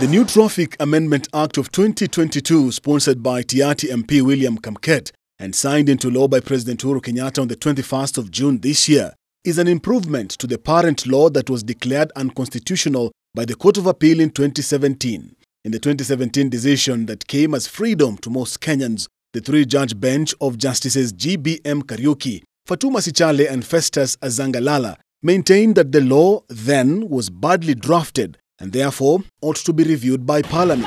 The new Traffic Amendment Act of 2022, sponsored by Tiati MP William Kamket and signed into law by President Uhuru Kenyatta on the 21st of June this year, is an improvement to the parent law that was declared unconstitutional by the Court of Appeal in 2017. In the 2017 decision that came as freedom to most Kenyans, the three judge bench of Justices G.B.M. Kariuki, Fatuma Sichale, and Festus Azangalala maintained that the law then was badly drafted and therefore ought to be reviewed by Parliament.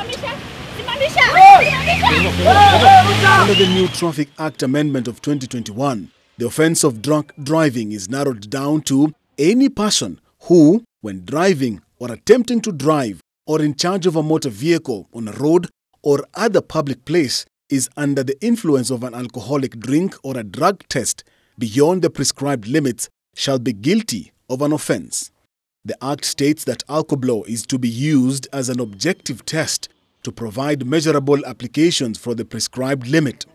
Under the new Traffic Act Amendment of 2021, the offence of drunk driving is narrowed down to any person who, when driving or attempting to drive or in charge of a motor vehicle on a road or other public place, is under the influence of an alcoholic drink or a drug test beyond the prescribed limits shall be guilty of an offence. The Act states that alcoblow is to be used as an objective test to provide measurable applications for the prescribed limit.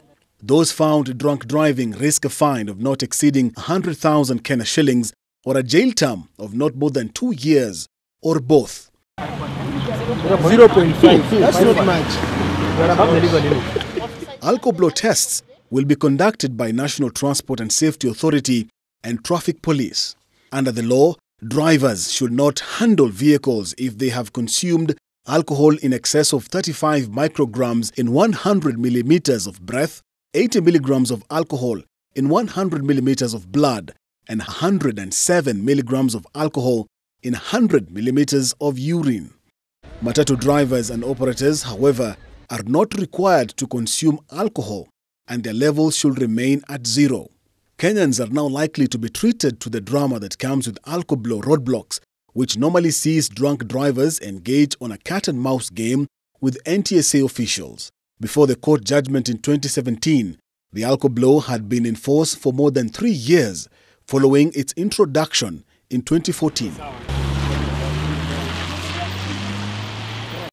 Those found drunk driving risk a fine of not exceeding 100,000 Kenya shillings or a jail term of not more than two years or both. 0.5. That's not much. Alcoblow tests will be conducted by National Transport and Safety Authority and Traffic Police. Under the law, drivers should not handle vehicles if they have consumed alcohol in excess of 35 micrograms in 100 millimeters of breath, 80 milligrams of alcohol in 100 millimeters of blood, and 107 milligrams of alcohol in 100 millimeters of urine. Matatu drivers and operators, however, are not required to consume alcohol and their levels should remain at zero. Kenyans are now likely to be treated to the drama that comes with alcoblow roadblocks, which normally sees drunk drivers engage on a cat and mouse game with NTSA officials. Before the court judgment in 2017, the alcoblow had been in force for more than three years following its introduction in 2014.